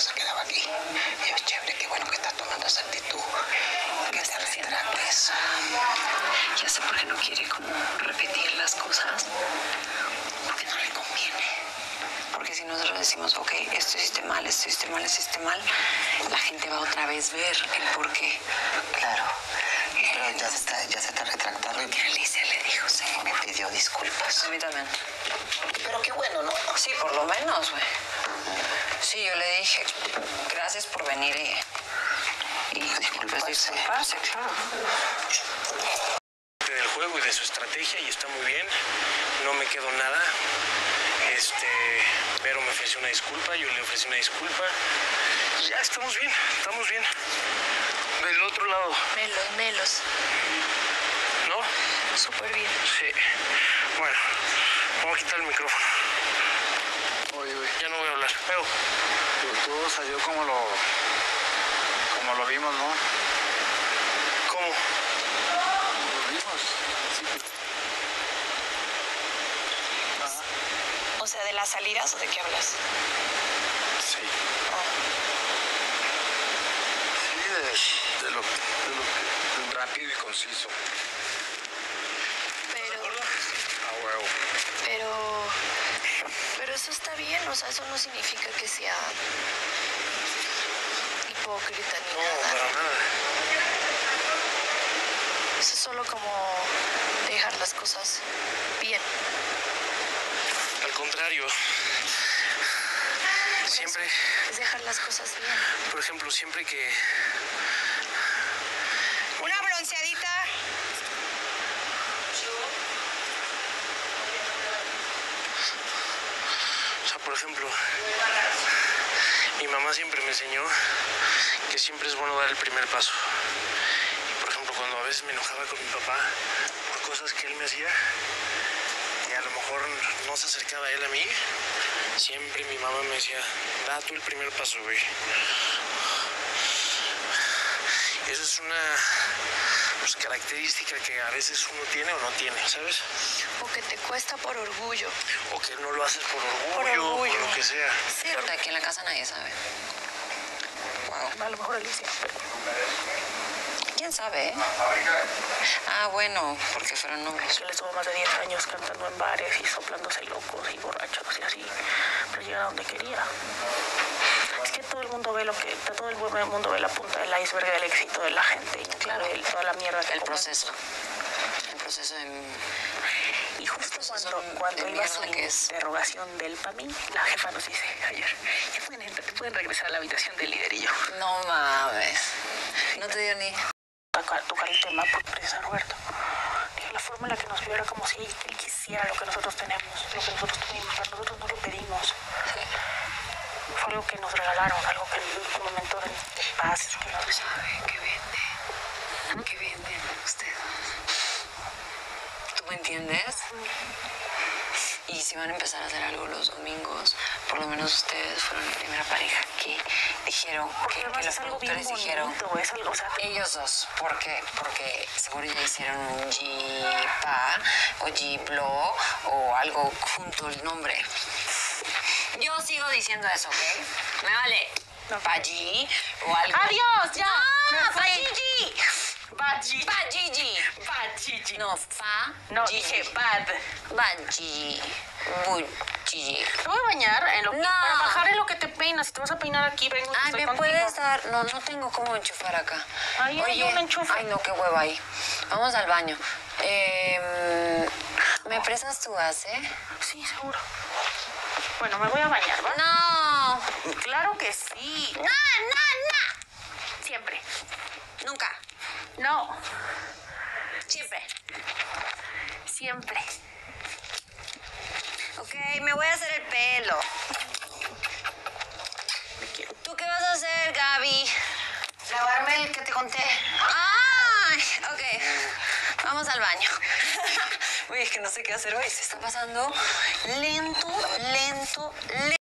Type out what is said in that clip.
cosa quedaba aquí. Y yo, chévere, qué bueno que estás tomando esa actitud, que te retrates. Ya sé por qué no quiere como repetir las cosas, porque no le conviene. Porque si nosotros decimos, ok, esto hiciste mal, esto hiciste mal, esto hiciste mal, la gente va otra vez a ver el por qué. Claro. Eh, Pero ya se está, ya se está retractando. Que Alicia le dijo, sí. Me pidió disculpas. A mí también. Pero qué bueno, ¿no? Sí, por lo menos, güey. Sí, yo le dije, gracias por venir y... Y Disculparse. pues, disculparse, claro. del juego y de su estrategia y está muy bien. No me quedó nada. Este, pero me ofreció una disculpa, yo le ofrecí una disculpa. Ya estamos bien, estamos bien. Del otro lado, Melos, melos. ¿no? Súper bien. Sí. Bueno, vamos a quitar el micrófono. Pero, todo salió como lo, como lo vimos, ¿no? ¿cómo? Lo vimos. Sí, O sea, ¿de las salidas o de qué hablas? sí. Sí, de, de lo, de lo rápido y conciso. Pero, A huevo. Pero, eso está bien, o sea, eso no significa que sea hipócrita ni No, nada. para nada. Eso es solo como dejar las cosas bien. Al contrario. Siempre, Es dejar las cosas bien. por ejemplo, siempre que Una bronceadita. O sea, por ejemplo, mi mamá siempre me enseñó que siempre es bueno dar el primer paso. Y por ejemplo, cuando a veces me enojaba con mi papá por cosas que él me hacía, y a lo mejor no se acercaba él a mí, siempre mi mamá me decía, da tú el primer paso, güey. Es una pues, característica que a veces uno tiene o no tiene, ¿sabes? O que te cuesta por orgullo. O que no lo haces por orgullo, Por por, orgullo. lo que sea. Sí, Pero aquí en la casa nadie sabe. Wow. a lo mejor Alicia. ¿Quién sabe? eh? Ah, bueno, porque fueron novios. que les tuvo más de 10 años cantando en bares y soplándose locos y borrachos y así, para llegar a donde quería. Que todo el mundo ve lo que, todo el mundo ve la punta del iceberg del éxito de la gente y Claro. ve toda la mierda que El proceso. El proceso de... Y justo cuando, cuando iba su que interrogación del PAMI, la jefa nos dice ayer, ya pueden, entrar- pueden regresar a la habitación del líder y yo. No mames. No te dio ni... tocar, tocar el tema por Prensa Roberto. La forma en la que nos vio era como si él quisiera lo que nosotros tenemos, lo que nosotros tuvimos, pero nosotros no lo pedimos. Fue algo que nos regalaron, algo que un momento de, de paz que nos Sabe que vende. Que venden ustedes. ¿Tú me entiendes? Y si van a empezar a hacer algo los domingos, por lo menos ustedes fueron la primera pareja que dijeron, que, que los productores dijeron, bonito, es algo, o sea, Ellos dos, ¿por qué? Porque seguro ya hicieron un G-Pa o G-Blo o algo junto el nombre. Yo sigo diciendo eso, ¿ok? Me vale. Pa-G o algo. ¡Adiós! ¡Ya! ¡No! Me. ¡Pa-Gigi! Bad. Bad Gigi. No, fa. No, Gigi. dije bad. Ba-Gigi. Bu-Gigi. ¿Te voy a bañar? En lo que, No. Para bajar en lo que te peinas. Si te vas a peinar aquí, vengo. Ay, ¿me contigo. puedes dar? No, no tengo cómo enchufar acá. Ahí hay un enchufe. Ay, no, qué hueva ahí. Vamos al baño. Em, ¿Me prestas tu base? Sí, seguro. Bueno, me voy a bañar, ¿va? No. Claro que sí. No, no, no. Siempre. Nunca. No, Siempre. siempre. Ok, me voy a hacer el pelo. ¿Tú qué vas a hacer, Gaby? Lavarme el que te conté. Ay, ok. Vamos al baño. Uy, es que no sé qué hacer hoy. Se está pasando lento, lento, lento.